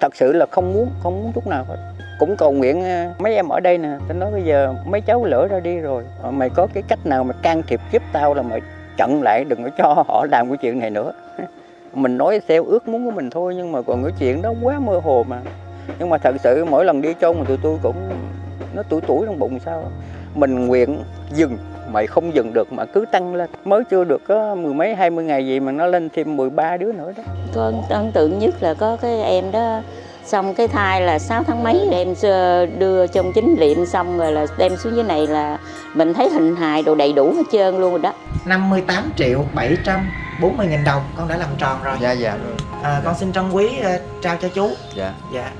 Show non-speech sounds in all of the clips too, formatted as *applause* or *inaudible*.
thật sự là không muốn không muốn chút nào hết. Cũng cầu nguyện ờ, mấy em ở đây nè, tao nói bây giờ mấy cháu lỡ ra đi rồi ờ, mày có cái cách nào mà can thiệp giúp tao là mày chặn lại, đừng có cho họ làm cái chuyện này nữa. *laughs* Mình nói theo ước muốn của mình thôi, nhưng mà còn cái chuyện đó quá mơ hồ mà. Nhưng mà thật sự mỗi lần đi chôn mà tụi tôi cũng, nó tuổi tuổi trong bụng sao mình nguyện dừng mày không dừng được mà cứ tăng lên. Mới chưa được có mười mấy hai mươi ngày gì mà nó lên thêm 13 đứa nữa đó. Con ấn tượng nhất là có cái em đó xong cái thai là 6 tháng mấy đem đưa trong chính liệm xong rồi là đem xuống dưới này là mình thấy hình hài đồ đầy đủ hết trơn luôn rồi đó. 58 triệu 740 nghìn đồng con đã làm tròn rồi. Dạ dạ. À, con xin trân quý ờ, trao cho chú. Dạ. Dạ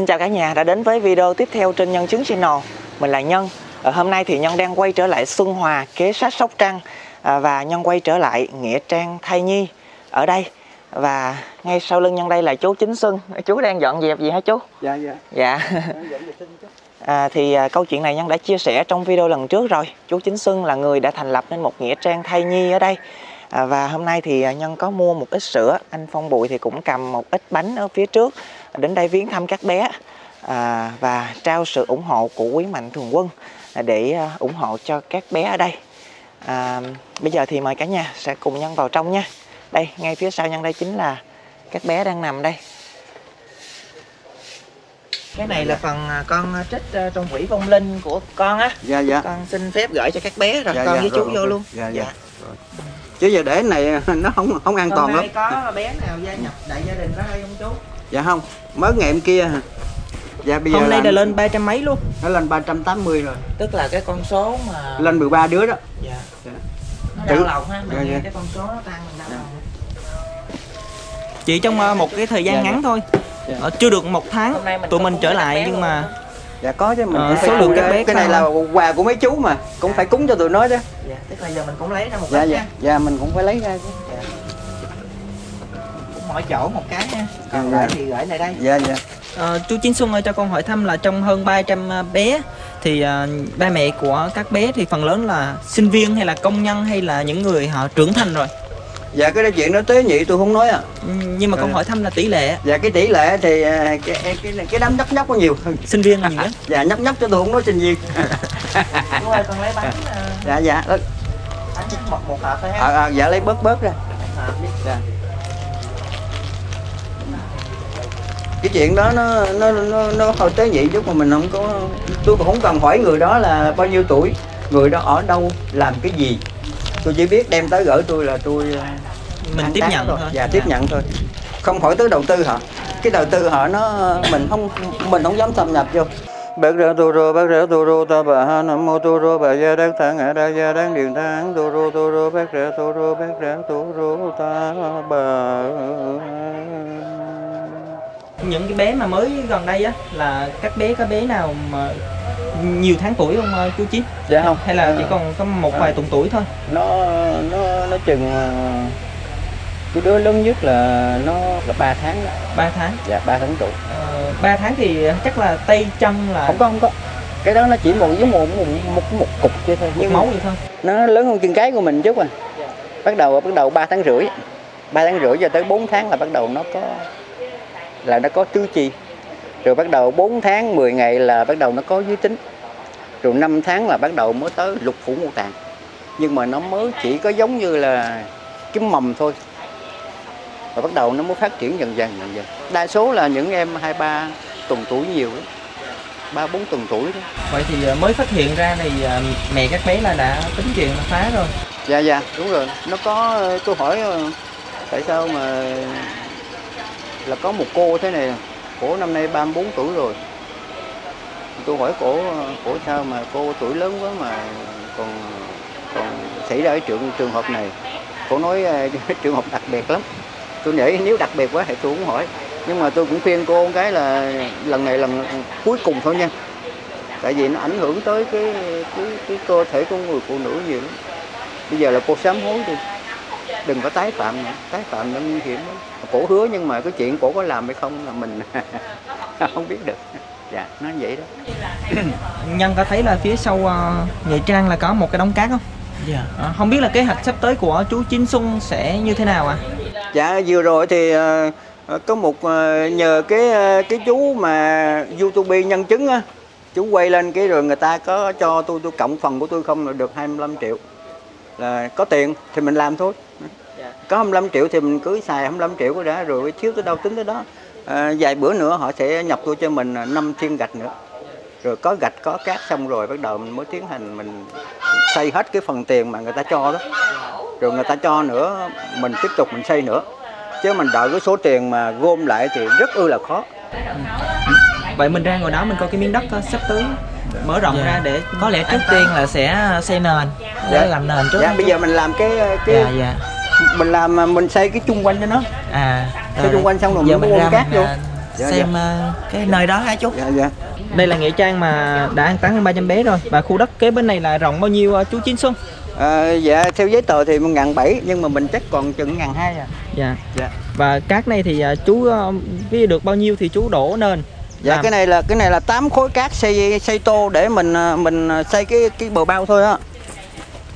Xin chào cả nhà đã đến với video tiếp theo trên Nhân Chứng Channel Mình là Nhân Ở Hôm nay thì Nhân đang quay trở lại Xuân Hòa, kế sát Sóc Trăng à, Và Nhân quay trở lại Nghĩa Trang Thai Nhi ở đây Và ngay sau lưng Nhân đây là chú Chính Xuân Chú đang dọn dẹp gì hả chú? dạ dạ Dạ à, Thì à, câu chuyện này Nhân đã chia sẻ trong video lần trước rồi Chú Chính Xuân là người đã thành lập nên một Nghĩa Trang Thai Nhi ở đây à, Và hôm nay thì à, Nhân có mua một ít sữa Anh Phong Bụi thì cũng cầm một ít bánh ở phía trước Đến đây viếng thăm các bé. À, Và trao sự ủng hộ của quý mạnh thường quân Để à, ủng hộ cho các bé ở đây. À, Bây giờ thì mời cả nhà sẽ cùng Nhân vào trong nha. Đây ngay phía sau Nhân đây chính là các bé đang nằm đây. Cái này là phần con trích trong quỹ vong linh của con á. Dạ dạ. Con xin phép gửi cho các bé rồi Dạ, con dạ, với chú rồi, vô ok. luôn. Dạ, dạ. Chứ giờ để này *laughs* nó không không an toàn hôm lắm nay có bé nào gia nhập đại gia đình đó hay không chú dạ không mới ngày em kia dạ bây giờ hôm nay là đã lên ba trăm mấy luôn nó lên 380 rồi tức là cái con số mà lên 13 đứa đó dạ Dạ. nó Tự- đau lòng ha mình Dạ, nghe dạ. cái con số nó tăng mình đau Dạ. lòng chỉ trong ờ, một cái thời gian Dạ, ngắn dạ. thôi Dạ. Ờ, chưa được một tháng Hôm nay mình tụi có mình trở lại bé nhưng luôn mà. Dạ có chứ mình phải số lượng các cái- bé cái này là quà của mấy chú mà cũng phải cúng cho tụi nó chứ. Dạ tức là giờ mình cũng lấy ra một dạ dạ nha. dạ mình cũng phải lấy ra chứ. Cũng mỗi chỗ một cái nha. Còn Dạ, lại dạ. thì gửi lại đây. Dạ dạ. Ờ, chú Chính Xuân ơi cho con hỏi thăm là trong hơn 300 ờ, bé thì ờ, ba mẹ của các bé thì phần lớn là sinh viên hay là công nhân hay là những người họ trưởng thành rồi dạ cái đó chuyện đó tế nhị tôi không nói à. Ừ, nhưng mà con Ừ. hỏi thăm là tỷ lệ dạ cái tỷ lệ thì à, cái cái cái đám nhóc nhóc có nhiều sinh viên là nhiều nhất. Dạ nhóc nhóc cho tôi không nói sinh viên. Chú ơi con lấy bánh ờ, dạ dạ Ờ, bánh một một hộp thôi ha. À, à, dạ lấy bớt bớt ra. Dạ. Cái chuyện đó nó nó nó nó hơi tế nhị chút mà mình không có tôi cũng không cần hỏi người đó là bao nhiêu tuổi. Người đó ở đâu làm cái gì tôi chỉ biết đem tới gửi tôi là tôi à, mình tiếp nhận thôi. dạ tiếp nhận thôi. Không hỏi tới đầu tư hả? Cái đầu tư họ nó mình không mình không dám thâm nhập vô. Bác ra tu rô bác ra tu rô ta bà ha nam mô tu rô bà gia đắc thang a đa gia đăng điện thang tu rô tu rô bác ra tu rô bác ra tu rô ta bà. Những cái bé mà mới gần đây á là các bé có bé nào mà nhiều tháng tuổi không ờ, chú Chí? Dạ không. Hay là chỉ còn có một vài tuần tuổi thôi? Nó nó nó chừng ờ, cái đứa lớn nhất là nó là 3 tháng đó. 3 tháng? Dạ 3 tháng tuổi. Ờ, 3 tháng thì chắc là tay chân là không có không có. Cái đó nó chỉ một giống một một một, một cục chứ thôi. Một máu vậy thôi. nó lớn hơn chân cái của mình chút à. Bắt đầu bắt đầu 3 tháng rưỡi. 3 tháng rưỡi cho tới 4 tháng là bắt đầu nó có là nó có tứ chi rồi bắt đầu 4 tháng 10 ngày là bắt đầu nó có giới tính. Rồi 5 tháng là bắt đầu mới tới lục phủ ngũ tạng. Nhưng mà nó mới chỉ có giống như là cái mầm thôi. Và bắt đầu nó mới phát triển dần dần dần dần. Đa số là những em hai ba tuần tuổi nhiều lắm. Ba bốn tuần tuổi đó. Vậy thì ờ, mới phát hiện ra thì ờ, mẹ các bé là đã tính chuyện là phá rồi. Dạ dạ đúng rồi. Nó có ờ, tôi hỏi ờ, tại sao mà là có một cô thế này cổ năm nay 34 tuổi rồi. Tôi hỏi cổ cổ sao mà cô tuổi lớn quá mà còn còn xảy ra cái trường trường hợp này? Cổ nói à, *laughs* trường hợp đặc biệt lắm. Tôi nghĩ nếu đặc biệt quá thì tôi cũng hỏi. Nhưng mà tôi cũng khuyên cô một cái là lần này lần cuối cùng thôi nha. Tại vì nó ảnh hưởng tới cái cái cái cơ thể của người phụ nữ nhiều lắm. Bây giờ là cô sám hối đi đừng có tái phạm nữa tái phạm nó nguy hiểm. Lắm cổ hứa nhưng mà cái chuyện cổ có làm hay không là mình *laughs* không biết được. Dạ nó vậy đó. *coughs* Nhân có thấy là phía sau uh, nghệ trang là có một cái đống cát không? Dạ. À, không biết là kế hoạch sắp tới của chú Chín Xuân sẽ như thế nào ạ? dạ vừa rồi thì ờ, ờ, có một ờ, nhờ cái ờ, cái chú mà youtube nhân chứng á chú quay lên cái rồi người ta có cho tôi tôi cộng phần của tôi không là được 25 triệu là có tiền thì mình làm thôi. Dạ. có 25 triệu thì mình cứ xài 25 triệu của đã rồi thiếu tới đâu tính tới đó. À, vài bữa nữa họ sẽ nhập tôi cho mình 5 thiên gạch nữa. Rồi có gạch có cát xong rồi bắt đầu mình mới tiến hành mình xây hết cái phần tiền mà người ta cho đó. Rồi người ta cho nữa mình tiếp tục mình xây nữa. Chứ mình đợi cái số tiền mà gom lại thì rất ư là khó Vậy mình ra ngồi đó mình coi cái miếng đất uh, sắp tới mở rộng Dạ. ra để có lẽ trước tiên là sẽ xây nền để Dạ. làm nền trước dạ bây giờ mình làm cái cái dạ dạ mình làm mà mình xây cái chung quanh cho nó à Xây xung quanh xong rồi giờ mình mình mua ra cát mình, vô. à, Dạ, xem à, cái nơi đó hả chú dạ dạ Đây là nghĩa trang mà đã an táng hơn 300 bé rồi và khu đất kế bên này là rộng bao nhiêu chú Chín Xuân? à, dạ theo giấy tờ thì một ngàn bảy nhưng mà mình chắc còn chừng ngàn hai à Dạ. dạ Và cát này thì chú ví dụ được bao nhiêu thì chú đổ nền. Dạ làm. cái này là cái này là 8 khối cát xây xây tô để mình à, mình à, xây cái cái bờ bao thôi á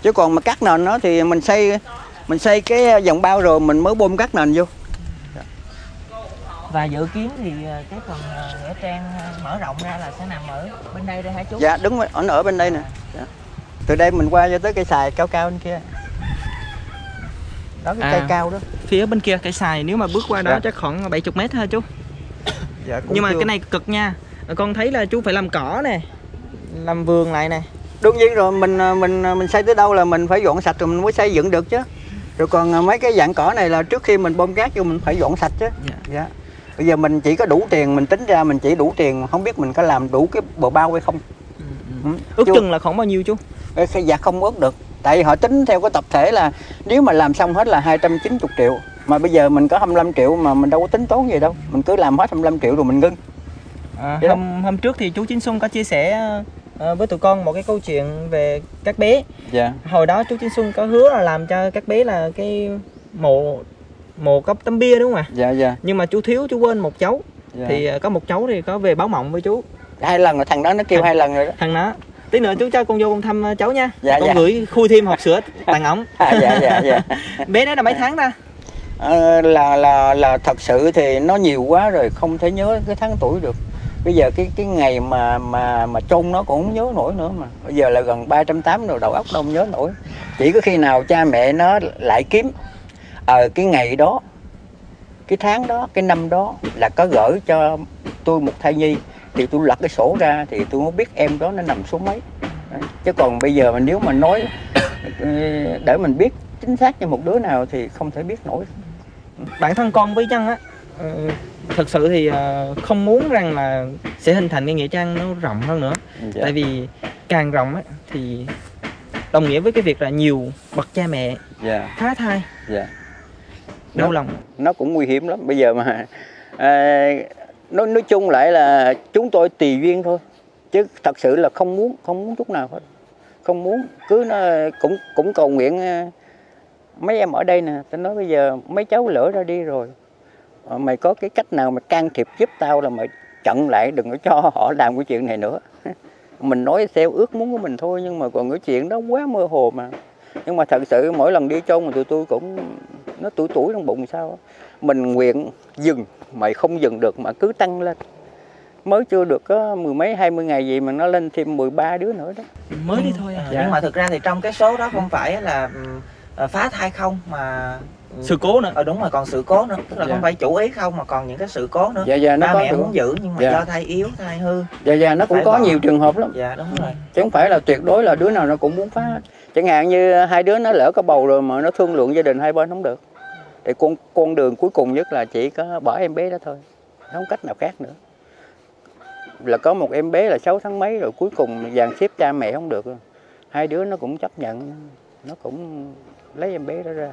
chứ còn mà cát nền nó thì mình xây mình xây cái vòng bao rồi mình mới bơm cát nền vô và dự kiến thì cái phần nghĩa trang mở rộng ra là sẽ nằm ở bên đây đây hả chú dạ đúng rồi ở ở bên đây nè dạ. từ đây mình qua cho tới cây xài cao cao bên kia đó cái À. cây cao đó Phía bên kia cái xài nếu mà bước qua đó Dạ. chắc khoảng 70 mét ha chú. Dạ, Nhưng mà chưa- cái này cực nha. Con thấy là chú phải làm cỏ nè. Làm vườn lại nè. đương nhiên rồi mình à, mình à, mình xây tới đâu là mình phải dọn sạch rồi mình mới xây dựng được chứ rồi còn à, mấy cái dạng cỏ này là trước khi mình bơm cát vô mình phải dọn sạch chứ Dạ. dạ bây giờ mình chỉ có đủ tiền mình tính ra mình chỉ đủ tiền không biết mình có làm đủ cái bờ bao hay không ừ. Ước Chưa- chừng là khoảng bao nhiêu chú? Dạ không ước được tại vì họ tính theo cái tập thể là nếu mà làm xong hết là 290 triệu mà bây giờ mình có 25 triệu mà mình đâu có tính tốn gì đâu mình cứ làm hết 25 triệu rồi mình ngưng À, hôm hôm trước thì chú Chính Xuân có chia sẻ ờ, với tụi con một cái câu chuyện về các bé. dạ Hồi đó chú Chính Xuân có hứa là làm cho các bé là cái mộ mộ cốc tấm bia đúng không ạ? dạ dạ, Nhưng mà chú thiếu chú quên một cháu. dạ. Thì ờ, có một cháu thì có về báo mộng với chú. hai lần rồi thằng đó nó kêu hai lần rồi đó Thằng đó tí nữa chú cho con vô con thăm ờ, cháu nha. Dạ, con dạ. gửi khui thêm hộp sữa tặng ổng. *laughs* à, dạ dạ dạ *laughs* bé đó là mấy tháng ta? Ờ, là là là thật sự thì nó nhiều quá rồi, không thể nhớ cái tháng tuổi được. Bây giờ cái cái ngày mà mà mà chôn nó cũng không nhớ nổi nữa mà. Bây giờ là gần 380 rồi, đầu óc đâu nhớ nổi. Chỉ có khi nào cha mẹ nó lại kiếm. Ờ cái ngày đó, cái tháng đó, cái năm đó là có gửi cho tôi một thai nhi. Thì tôi lật cái sổ ra thì tôi mới biết em đó nó nằm số mấy. Chứ còn bây giờ mà nếu mà nói ờ, để mình biết chính xác cho một đứa nào thì không thể biết nổi bản thân con với nhân á ờ, thực sự thì ờ, không muốn rằng là sẽ hình thành cái nghĩa trang nó rộng hơn nữa. Dạ. tại vì càng rộng á thì đồng nghĩa với cái việc là nhiều bậc cha mẹ dạ. phá thai dạ. đau Đó. lòng. nó cũng nguy hiểm lắm. Bây giờ mà à, nói nói chung lại là chúng tôi tùy duyên thôi. Chứ thật sự là không muốn không muốn chút nào hết. Không muốn cứ nó cũng cũng cầu nguyện mấy em ở đây nè tao nói bây giờ mấy cháu lỡ ra đi rồi. Ờ, mày có cái cách nào mà can thiệp giúp tao là mày chặn lại đừng có cho họ làm cái chuyện này nữa. *laughs* Mình nói theo ước muốn của mình thôi nhưng mà còn cái chuyện đó quá mơ hồ mà. Nhưng mà thật sự mỗi lần đi chôn mà tụi tôi cũng nó tuổi tuổi trong bụng sao mình nguyện dừng mày không dừng được mà cứ tăng lên. Mới chưa được có mười mấy hai mươi ngày gì mà nó lên thêm 13 đứa nữa đó. Mới đi thôi à. Dạ. nhưng mà thực ra thì trong cái số đó không phải là phá thai không mà sự cố nữa ờ đúng rồi còn sự cố nữa tức là Dạ. không phải chủ ý không mà còn những cái sự cố nữa dạ dạ nó ba có mẹ được. muốn giữ nhưng mà Dạ. do thai yếu thai hư dạ dạ nó cũng Phải có bỏ. nhiều trường hợp lắm dạ đúng rồi chứ không phải là tuyệt đối là đứa nào nó cũng muốn phá hết. chẳng hạn như hai đứa nó lỡ có bầu rồi mà nó thương lượng gia đình hai bên không được thì con con đường cuối cùng nhất là chỉ có bỏ em bé đó thôi không cách nào khác nữa là có một em bé là 6 tháng mấy rồi cuối cùng dàn xếp cha mẹ không được rồi. hai đứa nó cũng chấp nhận nó cũng lấy em bé đó ra.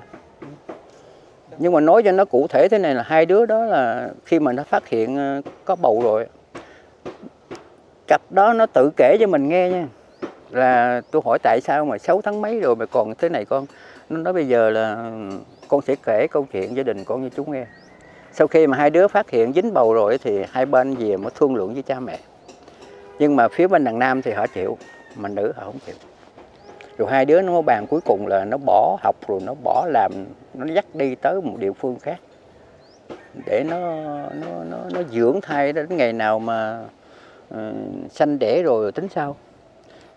Nhưng mà nói cho nó cụ thể thế này là hai đứa đó là khi mà nó phát hiện ờ, có bầu rồi, cặp đó nó tự kể cho mình nghe nha. Là tôi hỏi tại sao mà 6 tháng mấy rồi mà còn thế này con? Nó nói bây giờ là con sẽ kể câu chuyện gia đình con cho chú nghe. Sau khi mà hai đứa phát hiện dính bầu rồi thì hai bên về mới thương lượng với cha mẹ. Nhưng mà phía bên đàn nam thì họ chịu, mà nữ họ không chịu rồi hai đứa nó bàn cuối cùng là nó bỏ học rồi nó bỏ làm nó dắt đi tới một địa phương khác. Để nó nó nó, nó dưỡng thai đến ngày nào mà uh, sanh đẻ rồi tính sau.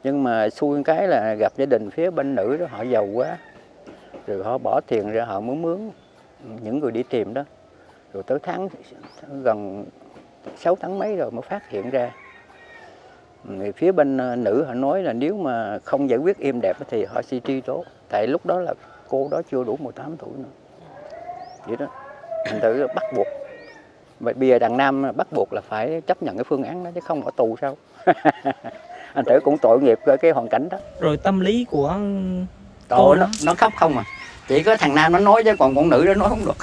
Nhưng mà xui cái là gặp gia đình phía bên nữ đó họ giàu quá. Rồi họ bỏ tiền ra họ mướn mướn những người đi tìm đó. Rồi tới tháng gần 6 tháng mấy rồi mới phát hiện ra người phía bên ờ, nữ họ nói là nếu mà không giải quyết êm đẹp thì họ sẽ truy tố. Tại lúc đó là cô đó chưa đủ 18 tuổi nữa. Vậy đó. Thành thử bắt buộc. Vậy bây giờ đàn nam bắt buộc là phải chấp nhận cái phương án đó chứ không ở tù sao? *laughs* Anh tử cũng tội nghiệp cái hoàn cảnh đó. Rồi tâm lý của tội nó nó khóc không à? Chỉ có thằng nam nó nói chứ còn con nữ đó nói không được.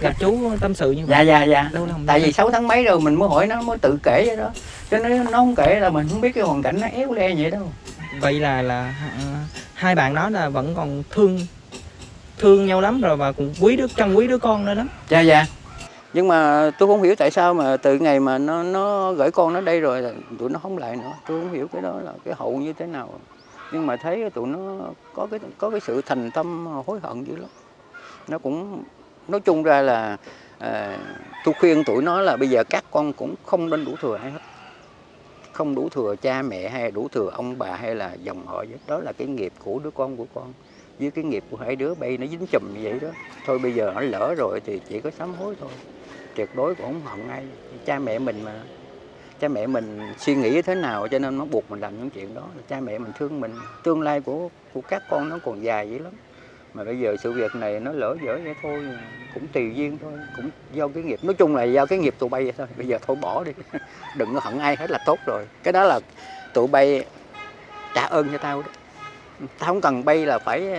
Gặp chú tâm sự như vậy. Dạ dạ dạ. Lòng tại vì 6 tháng mấy rồi mình mới hỏi nó mới tự kể vậy đó cho nên nó không kể là mình không biết cái hoàn cảnh nó éo le vậy đâu. Vậy là là à, hai bạn đó là vẫn còn thương thương nhau lắm rồi và cũng quý đứa trong quý đứa con nữa lắm. Dạ dạ. Nhưng mà tôi không hiểu tại sao mà từ ngày mà nó nó gửi con nó đây rồi là tụi nó không lại nữa. Tôi không hiểu cái đó là cái hậu như thế nào. Nhưng mà thấy tụi nó có cái có cái sự thành tâm hối hận dữ lắm. Nó cũng nói chung ra là à, tôi khuyên tụi nó là bây giờ các con cũng không nên đủ thừa ai hết không đủ thừa cha mẹ hay đủ thừa ông bà hay là dòng họ đó là cái nghiệp của đứa con của con. Với cái nghiệp của hai đứa bay nó dính chùm như vậy đó. Thôi bây giờ nó lỡ rồi thì chỉ có sám hối thôi. Tuyệt đối cũng không hận ai. Cha mẹ mình mà. Cha mẹ mình suy nghĩ thế nào cho nên nó buộc mình làm những chuyện đó. Cha mẹ mình thương mình. Tương lai của của các con nó còn dài vậy lắm mà bây giờ sự việc này nó lỡ dở vậy thôi, cũng tùy duyên thôi, cũng do cái nghiệp. Nói chung là do cái nghiệp tụi bay vậy thôi, bây giờ thôi bỏ đi. *laughs* Đừng có hận ai hết là tốt rồi. Cái đó là tụi bay trả ơn cho tao đó. Tao không cần bay là phải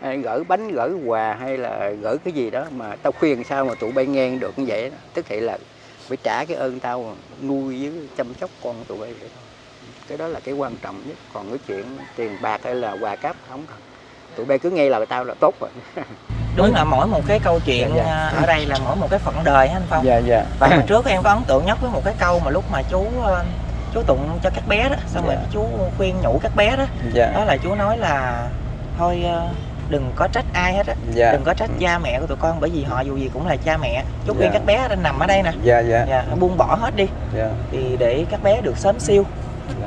à, gửi bánh gửi quà hay là gửi cái gì đó mà tao khuyên sao mà tụi bay nghe được như vậy đó. tức thì là phải trả cái ơn tao nuôi với chăm sóc con tụi bay vậy thôi. Cái đó là cái quan trọng nhất. Còn cái chuyện tiền bạc hay là quà cáp, không cần tụi bay cứ nghe lời tao là tốt rồi. *laughs* Đúng là mỗi một cái câu chuyện Dạ, dạ. à, ở đây là mỗi một cái phận đời hả anh phong. Dạ dạ. Và hồi trước em có ấn tượng nhất với một cái câu mà lúc mà chú ờ, chú tụng cho các bé đó xong rồi Dạ. chú khuyên nhủ các bé đó. Dạ. Đó là chú nói là thôi ờ, đừng có trách ai hết á. Dạ. Đừng có trách cha mẹ của tụi con bởi vì họ dù gì cũng là cha mẹ. Chú khuyên Dạ. các bé đang nằm ở đây nè. Dạ dạ. Dạ, buông bỏ hết đi. Dạ. Thì để các bé được sớm siêu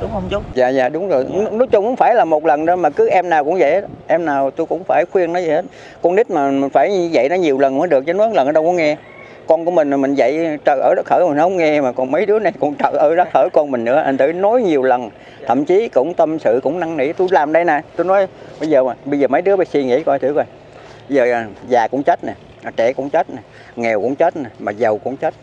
đúng không chú dạ dạ đúng rồi. Dạ. nói chung không phải là một lần đâu mà cứ em nào cũng vậy em nào tôi cũng phải khuyên nó vậy hết. Con nít mà mình phải vậy nó nhiều lần mới được chứ nói một lần nó đâu có nghe. Con của mình là mình dạy trời ở đất khởi mà nó không nghe mà còn mấy đứa này còn trời ở đất khởi con mình nữa. Anh tự nói nhiều lần thậm chí cũng tâm sự cũng năn nỉ. Tôi làm đây nè tôi nói bây giờ mà bây giờ mấy đứa phải suy nghĩ coi thử coi. Bây giờ à, già cũng chết nè à, trẻ cũng chết nè nghèo cũng chết nè mà giàu cũng chết.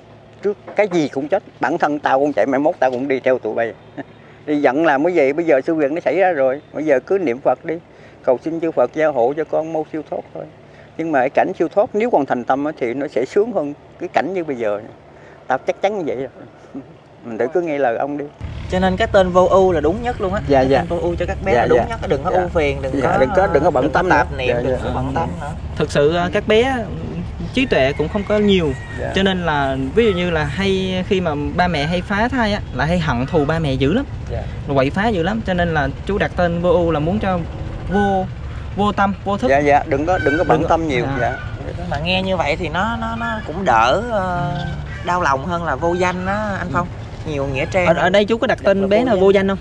Trước cái gì cũng chết bản thân tao cũng chạy mai mốt tao cũng đi theo tụi bay *laughs* đi giận làm cái gì bây giờ sự việc nó xảy ra rồi bây giờ cứ niệm phật đi cầu xin chư phật gia hộ cho con mau siêu thoát thôi nhưng mà cái cảnh siêu thoát nếu còn thành tâm á thì nó sẽ sướng hơn cái cảnh như bây giờ tao chắc chắn như vậy rồi *laughs* mình tự cứ nghe lời ông đi cho nên cái tên vô ưu là đúng nhất luôn á Dạ, Cái dạ. tên vô ưu cho các bé Dạ, là đúng dạ. nhất đừng có Dạ. ưu phiền đừng Dạ, có đừng có- đừng có bận tâm nữa. tạp niệm Dạ, đừng dạ. có bận tâm nữa thực sự à, các bé trí tuệ cũng không có nhiều. Dạ. cho nên là ví dụ như là hay khi mà ba mẹ hay phá thai á là hay hận thù ba mẹ dữ lắm. Dạ. rồi quậy phá dữ lắm. Cho nên là chú đặt tên vô ưu là muốn cho vô vô tâm vô thức. Dạ dạ. Đừng có đừng có bận Đừng tâm nhiều. dạ. dạ. Mà nghe như vậy thì nó nó nó cũng đỡ ờ, đau lòng hơn là vô danh á anh phong. Nhiều nghĩa trang ở, ở đây chú có đặt tên bé nào vô danh không?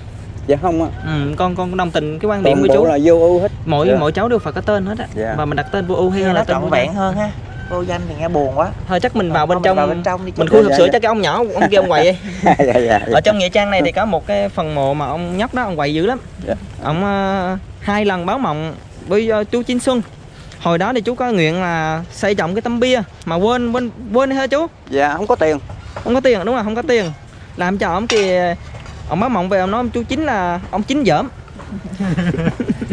Dạ không á ừ, con con đồng tình cái quan điểm toàn của chú. là vô ưu hết. Mỗi Dạ. mỗi cháu đều phải có tên hết á. Dạ. và mình đặt tên vô ưu hay là nó tên trọn vẹn hơn ha vô danh thì nghe buồn quá. Thôi chắc mình vào bên trong vào bên trong đi mình khui Dạ, hộp dạ, sữa dạ. cho cái ông nhỏ ông kia ông quậy *laughs* dạ dạ ở trong nghĩa trang này thì có một cái phần mộ mà ông nhóc đó ông quậy dữ lắm. Dạ. ông ờ, hai lần báo mộng với ờ, chú Chín Xuân. Hồi đó thì chú có nguyện là xây trọng cái tấm bia mà quên quên quên hả chú. Dạ không có tiền. Không có tiền đúng rồi không có tiền. Làm cho ông thì ông báo mộng về ông nói ông chú chính là ông chính dởm. *laughs*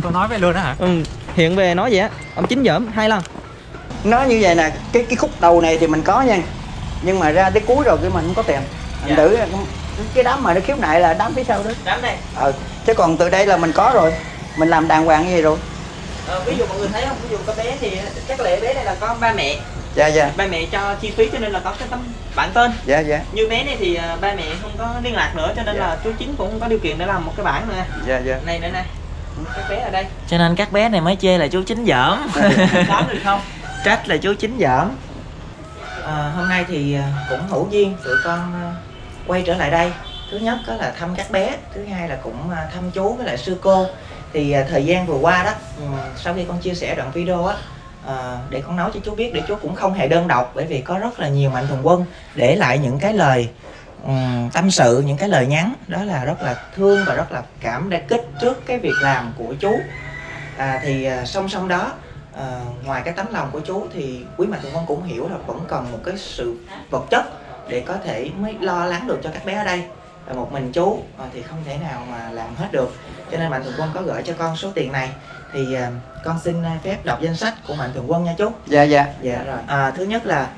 Cô nói vậy luôn á hả? ừ, hiện về nói vậy á ông chính dởm hai lần nó như vậy nè cái cái khúc đầu này thì mình có nha. Nhưng mà ra tới cuối rồi cái mình không có tiền thành Dạ. thử cái đám mà nó khiếu nại là đám phía sau đó. Đám này. Ờ chứ còn từ đây là mình có rồi. Mình làm đàng hoàng như vậy rồi. Ờ, ví dụ mọi người thấy không? Ví dụ có bé thì chắc lẽ bé này là có ba mẹ. Dạ dạ. Ba mẹ cho chi phí cho nên là có cái tấm bản tên. Dạ dạ. Như bé này thì à, ba mẹ không có liên lạc nữa cho nên Dạ. là chú chính cũng không có điều kiện để làm một cái bản nữa dạ dạ. Này nữa này các bé ở đây. Cho nên các bé này mới chê là chú chính giỡn. Có được không trách là chú chính giỡn à, hôm nay thì à, cũng hữu duyên tụi con à, quay trở lại đây. Thứ nhất đó là thăm các bé thứ hai là cũng à, thăm chú với lại sư cô. Thì thời gian vừa qua đó ừ, sau khi con chia sẻ đoạn video á à, để con nói cho chú biết để chú cũng không hề đơn độc bởi vì có rất là nhiều mạnh thường quân để lại những cái lời um, tâm sự những cái lời nhắn. Đó là rất là thương và rất là cảm đã kích trước cái việc làm của chú. À, thì uh, song song đó à, ngoài cái tấm lòng của chú thì quý mạnh thường quân cũng hiểu là vẫn cần một cái sự vật chất để có thể mới lo lắng được cho các bé ở đây. Và một mình chú à, thì không thể nào mà làm hết được. Cho nên mạnh thường quân có gửi cho con số tiền này. Thì à, con xin phép đọc danh sách của mạnh thường quân nha chú. Dạ dạ. Dạ rồi. À, thứ nhất là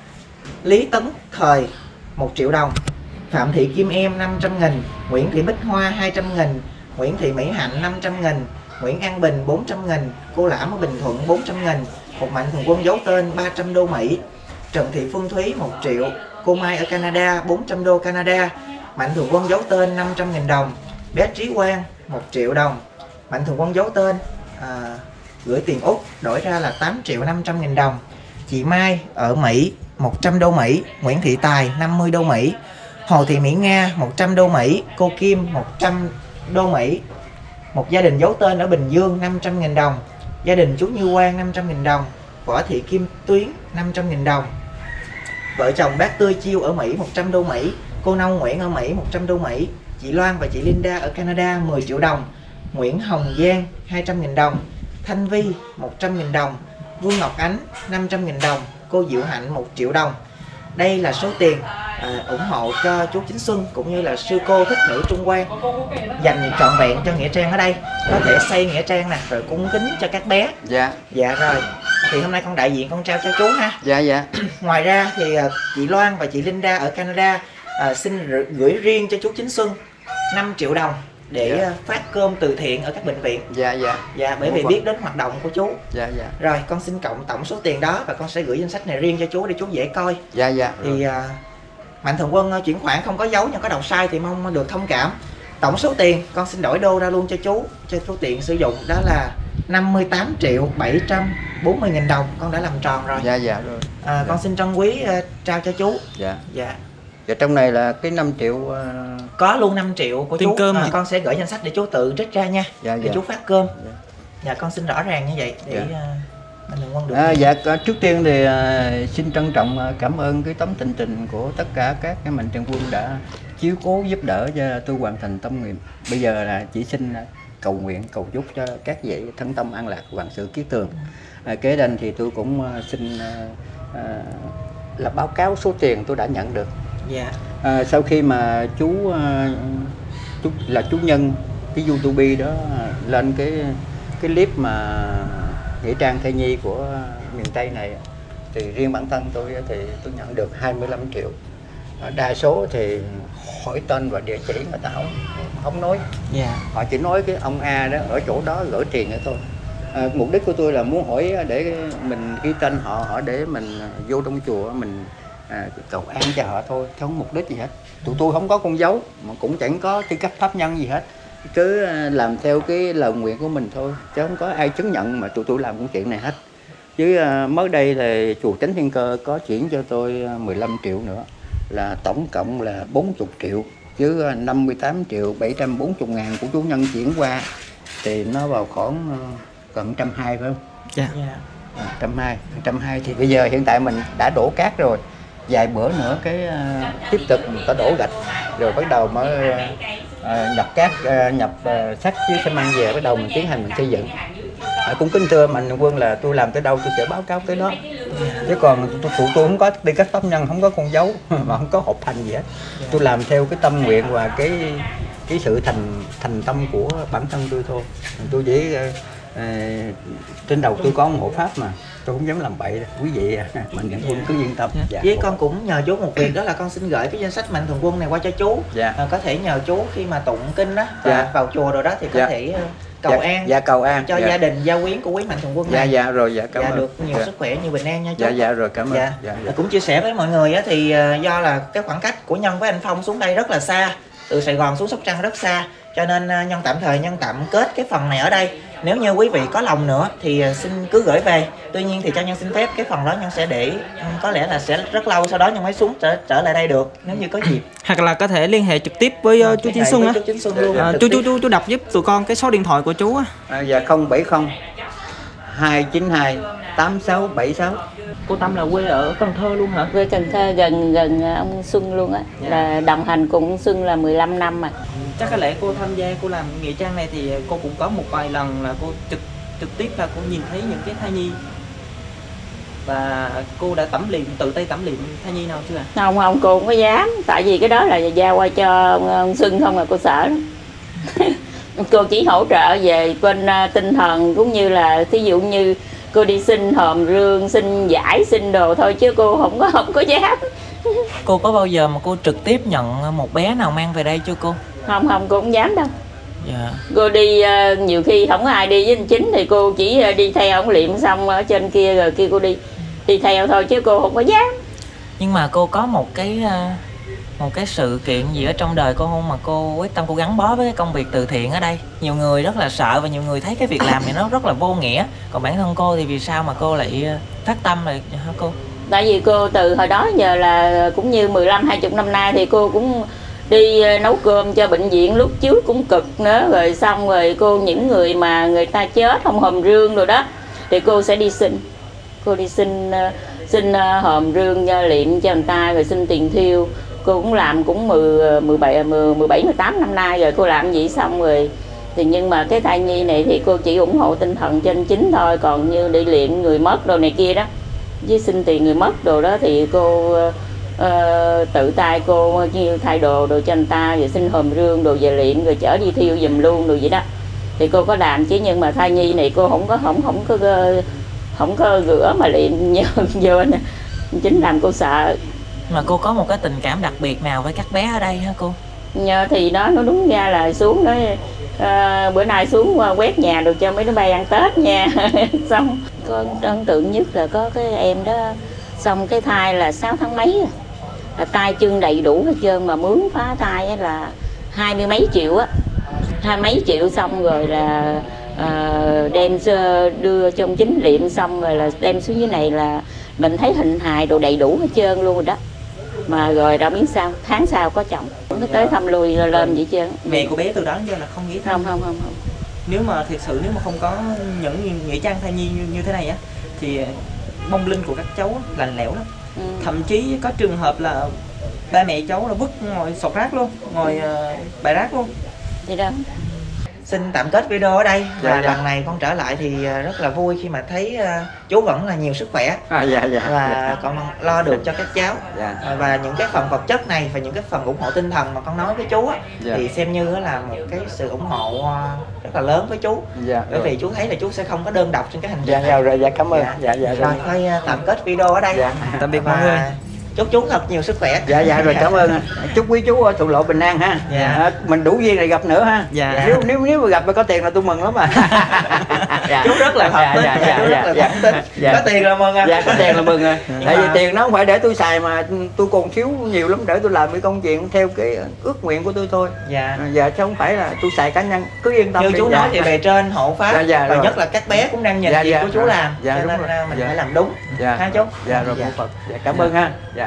Lý Tấn Thời 1 triệu đồng. Phạm Thị Kim Em 500 nghìn. Nguyễn Thị Bích Hoa 200 nghìn. Nguyễn Thị Mỹ Hạnh 500 nghìn Nguyễn An Bình 400 nghìn. Cô Lãm ở Bình Thuận 400 nghìn. Một mạnh thường quân giấu tên 300 đô Mỹ. Trần Thị Phương Thúy 1 triệu. Cô Mai ở Canada 400 đô Canada. Mạnh thường quân giấu tên 500 nghìn đồng. Bé Trí Quang 1 triệu đồng. Mạnh thường quân giấu tên à, gửi tiền Úc đổi ra là 8 triệu 500 nghìn đồng. Chị Mai ở Mỹ 100 đô Mỹ. Nguyễn Thị Tài 50 đô Mỹ. Hồ Thị Mỹ Nga 100 đô Mỹ. Cô Kim 100 đô Mỹ. Một gia đình giấu tên ở Bình Dương 500.000 đồng. Gia đình chú Như Quang 500.000 đồng. Võ Thị Kim Tuyến 500.000 đồng. Vợ chồng bác Tươi Chiêu ở Mỹ 100 đô Mỹ. Cô Nông Nguyễn ở Mỹ 100 đô Mỹ. Chị Loan và chị Linda ở Canada 10 triệu đồng. Nguyễn Hồng Giang 200.000 đồng. Thanh Vi 100.000 đồng. Vương Ngọc Ánh 500.000 đồng. Cô Diệu Hạnh 1 triệu đồng. Đây là số tiền à, ủng hộ cho chú Chính Xuân cũng như là sư cô thích nữ Trung Quan dành trọn vẹn cho Nghĩa Trang ở đây. Có thể xây Nghĩa Trang nè rồi cúng kính cho các bé. Dạ. Dạ rồi. Thì hôm nay con đại diện con trao cho chú ha. Dạ dạ. *clears throat* Ngoài ra thì à, chị Loan và chị Linda ở Canada à, xin gửi- gửi riêng cho chú Chính Xuân 5 triệu đồng để Dạ. à, phát cơm từ thiện ở các bệnh viện. Dạ dạ. Dạ bởi vì biết đến hoạt động của chú. Dạ dạ. Rồi con xin cộng tổng số tiền đó và con sẽ gửi danh sách này riêng cho chú để chú dễ coi. Dạ dạ. Thì à, mạnh thường quân à, chuyển khoản không có dấu nhưng có đọc sai thì mong được thông cảm. Tổng số tiền con xin đổi đô ra luôn cho chú cho chú tiện sử dụng. Đó là 58 triệu 740 nghìn đồng. Con đã làm tròn rồi. Dạ dạ rồi. À, con xin trân quý à, trao cho chú. Dạ. Dạ dạ trong này là cái 5 triệu ờ, có luôn 5 triệu của Tiền chú. cơm à, hả? con sẽ gửi danh sách để chú tự trích ra nha. Dạ để dạ. chú phát cơm. Dạ. dạ con xin rõ ràng như vậy để Dạ. à, quân được. À, dạ trước tiên thì à, xin trân trọng à, cảm ơn cái tấm tình tình của tất cả các cái mạnh thường quân đã chiếu cố giúp đỡ cho tôi hoàn thành tâm nguyện. Bây giờ là chỉ xin à, cầu nguyện cầu chúc cho các vị thân tâm an lạc vạn sự kiết tường. À, kế đến thì tôi cũng à, xin à, à, là báo cáo số tiền tôi đã nhận được dạ. À, sau khi mà chú à, chú là chú nhân cái youtube đó lên cái cái clip mà nghĩa trang thai nhi của miền tây này thì riêng bản thân tôi thì tôi nhận được 25 triệu. À, đa số thì hỏi tên và địa chỉ người ta không không nói. Dạ. Họ chỉ nói cái ông A đó ở chỗ đó gửi tiền nữa thôi à, mục đích của tôi là muốn hỏi để mình ghi tên họ họ để mình vô trong chùa mình à, cầu an cho họ thôi chứ không mục đích gì hết. Tụi tôi không có con dấu mà cũng chẳng có tư cách pháp nhân gì hết. Cứ à, làm theo cái lời nguyện của mình thôi chứ không có ai chứng nhận mà tụi tôi làm công chuyện này hết. Chứ à, mới đây thì chùa Chánh Thiên Cơ có chuyển cho tôi à, 15 triệu nữa là tổng cộng là 40 triệu. Chứ à, 58 triệu 740 ngàn của chú Nhân chuyển qua thì nó vào khoảng à, gần trăm hai phải không? dạ. Dạ. À, trăm hai. Trăm hai thì bây giờ hiện tại mình đã đổ cát rồi vài bữa nữa cái ờ, tiếp tục người ta đổ gạch. Rồi bắt đầu mới ờ, nhập cát ờ, nhập sắt với xi măng về bắt đầu mình tiến hành mình xây dựng. À, cũng kính thưa mạnh quân là tôi làm tới đâu tôi sẽ báo cáo tới đó. Chứ còn tôi tôi không có tư cách pháp nhân không có con dấu *laughs* mà không có hộp thành gì hết. Tôi làm theo cái tâm nguyện và cái cái sự thành thành tâm của bản thân tôi thôi. Tôi chỉ uh, trên đầu tôi có một hộ pháp mà tôi không dám làm bậy đâu. quý vị à, *laughs* mình nhận quân cứ yên tâm dạ. với con cũng nhờ chú một việc đó là con xin gửi cái danh sách mạnh thường quân này qua cho chú dạ à, có thể nhờ chú khi mà tụng kinh đó Dạ. vào chùa rồi đó thì có Dạ. thể ờ, cầu dạ, an dạ cầu an cho dạ. gia đình gia quyến của quý mạnh thường quân dạ này dạ rồi dạ cảm dạ, ơn được nhiều dạ. sức khỏe nhiều bình an nha chú dạ dạ rồi cảm ơn dạ. dạ, dạ. cũng chia sẻ với mọi người á, thì ờ, do là cái khoảng cách của nhân với anh phong xuống đây rất là xa từ sài gòn xuống sóc trăng rất xa cho nên ờ, nhân tạm thời nhân tạm kết cái phần này ở đây nếu như quý vị có lòng nữa thì ờ, xin cứ gửi về. Tuy nhiên thì cho nhân xin phép cái phần đó nhân sẽ để ừ, có lẽ là sẽ rất lâu sau đó nhân mới xuống trở trở lại đây được nếu như có dịp. *clears throat* Hoặc là có thể liên hệ trực tiếp với ờ, chú Chính Xuân á. chú Chính Xuân luôn. À, chú chú chú chú đọc giúp tụi con cái số điện thoại của chú á. À, dạ 070 292 8676 cô Tâm là quê ở Cần Thơ luôn hả? Quê Cần Thơ gần gần ông Xuân luôn á. Là đồng hành cùng ông Xuân là 15 năm mà. Chắc có lẽ cô tham gia cô làm nghĩa trang này thì cô cũng có một vài lần là cô trực trực tiếp là cô nhìn thấy những cái thai nhi. Và cô đã tẩm liệm tự tay tẩm liệm thai nhi nào chưa ạ? Không không cô không có dám. Tại vì cái đó là giao qua cho ông, ông Xuân không là cô sợ lắm *laughs* cô chỉ hỗ trợ về bên à, tinh thần cũng như là thí dụ như cô đi xin hòm rương xin giải xin đồ thôi chứ cô không có không có dám. *laughs* Cô có bao giờ mà cô trực tiếp nhận một bé nào mang về đây chưa cô? Không không cô không dám đâu. Dạ. Cô đi ờ, nhiều khi không có ai đi với anh chính thì cô chỉ ờ, đi theo ông liệm xong ở trên kia rồi kia cô đi. Đi theo thôi chứ cô không có dám. Nhưng mà cô có một cái ờ, một cái sự kiện gì ở trong đời cô không mà cô quyết tâm cô gắn bó với cái công việc từ thiện ở đây. Nhiều người rất là sợ và nhiều người thấy cái việc làm này nó rất là vô nghĩa. Còn bản thân cô thì vì sao mà cô lại ờ, phát tâm lại, hả cô? Tại vì cô từ hồi đó giờ là cũng như 15 20 năm nay thì cô cũng đi ờ, nấu cơm cho bệnh viện, lúc trước cũng cực nữa. Rồi xong rồi cô, những người mà người ta chết không hòm rương rồi đó, thì cô sẽ đi xin. Cô đi xin ờ, xin hòm rương gia liệm cho người ta rồi xin tiền thiêu cô cũng làm cũng 10 17 10 17 18 năm nay rồi. Cô làm vậy xong rồi? Thì nhưng mà cái thai nhi này thì cô chỉ ủng hộ tinh thần trên chính thôi. Còn như đi luyện người mất đồ này kia đó với xin tiền người mất đồ đó thì cô uh, tự tay cô như thay đồ đồ cho anh ta rồi xin hòm rương đồ về luyện rồi chở đi thiêu dùm luôn đồ vậy đó. Thì cô có làm chứ nhưng mà thai nhi này cô không có không không có không có rửa mà luyện *laughs* vô vô chính làm cô sợ mà cô có một cái tình cảm đặc biệt nào với các bé ở đây hả cô? Nhờ thì đó nó đúng ra là xuống đó ờ, bữa nay xuống ờ, quét nhà được cho mấy đứa bay ăn tết nha. *laughs* Xong con ấn tượng nhất là có cái em đó xong cái thai là 6 tháng mấy là tay chân đầy đủ hết trơn mà mướn phá thai là hai mươi mấy triệu á. Hai mấy triệu xong rồi là ờ, đem đưa trong chính liệm xong rồi là đem xuống dưới này là mình thấy hình hài đồ đầy đủ hết trơn luôn rồi đó mà rồi đâu biết sao tháng sau có chồng. Nó tới thăm lui lên vậy chứ. Mẹ của bé từ đó đến giờ là không nghĩ thăm. không không không. Không nếu mà thực sự nếu mà không có những nghĩa trang thai nhi như, như thế này á thì bông linh của các cháu á, lạnh lẽo lắm. Ừ. thậm chí có trường hợp là ba mẹ cháu là vứt ngồi sọt rác luôn ngồi bãi rác luôn. Thì đó xin tạm kết video ở đây. Dạ, và dạ. lần này con trở lại thì ờ, rất là vui khi mà thấy ờ, chú vẫn là nhiều sức khỏe. À, dạ dạ. Và con lo được cho các cháu. Dạ. À, và những cái phần vật chất này và những cái phần ủng hộ tinh thần mà con nói với chú á Dạ. thì xem như là một cái sự ủng hộ rất là lớn với chú. Dạ bởi vì chú thấy là chú sẽ không có đơn độc trên cái hành trình dạ dạ rồi dạ cảm ơn. Dạ. Dạ rồi thôi ờ, tạm kết video ở đây. Dạ. Tạm biệt mọi người. Chúc chú thật nhiều sức khỏe. Dạ dạ rồi cảm ơn. Chúc quý chú thuận lộ bình an ha. Dạ. À, mình đủ duyên này gặp nữa ha. Dạ. nếu nếu nếu mà gặp mà có tiền là tôi mừng lắm à. *laughs* Dạ. chú rất là Dạ, thật tính. dạ, chú dạ, rất dạ, là dạ. tính. Dạ. có tiền là mừng à. Dạ có tiền là mừng rồi Nhưng tại vì mà- tiền nó không phải để tôi xài mà tôi còn thiếu nhiều lắm để tôi làm cái công chuyện theo cái ước nguyện của tôi thôi. Dạ. À, dạ chứ không phải là tôi xài cá nhân cứ yên tâm như đi. chú dạ. nói thì bề trên hộ pháp Dạ, dạ, và rồi. nhất là các bé cũng đang nhìn Dạ, việc dạ, của chú làm. Dạ, cho nên à, mình Dạ. phải làm đúng. Dạ. Ha chú? Dạ rồi Dạ. phật. Dạ cảm ơn ha. Dạ